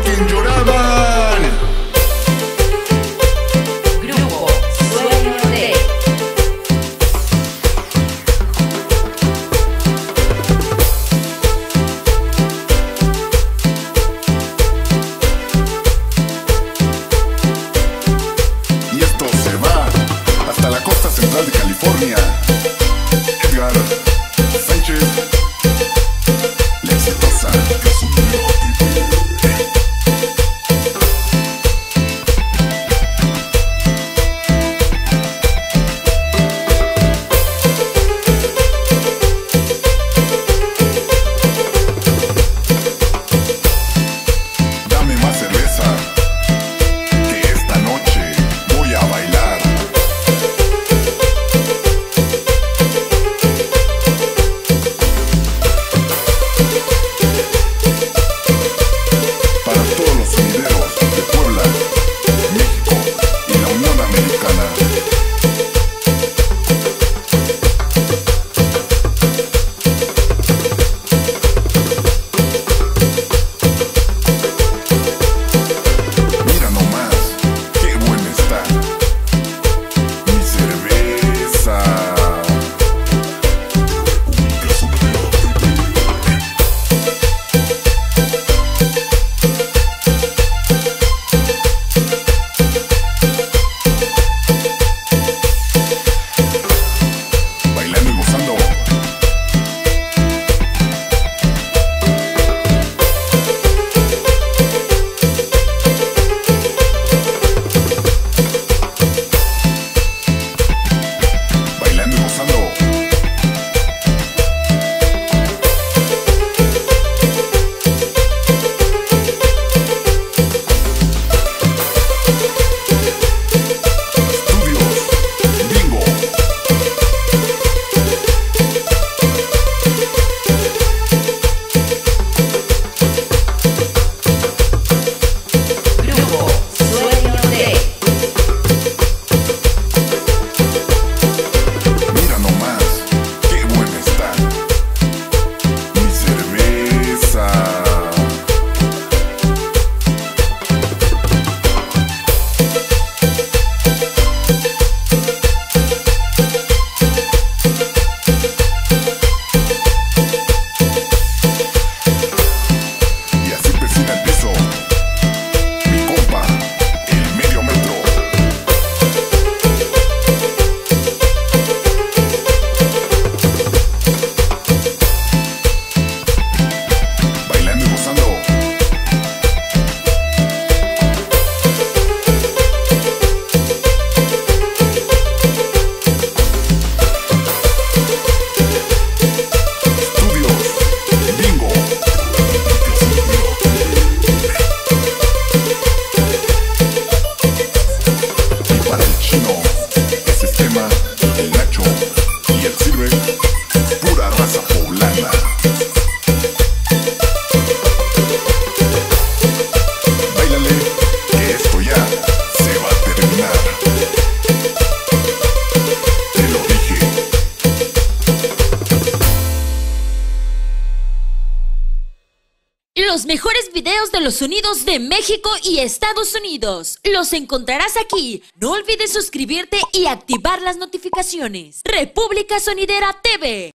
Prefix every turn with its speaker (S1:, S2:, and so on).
S1: quien lloraban. Y esto se va hasta la costa central de California.
S2: Los mejores videos de los sonidos de México y Estados Unidos los encontrarás aquí. No olvides suscribirte y activar las notificaciones. República Sonidera TV.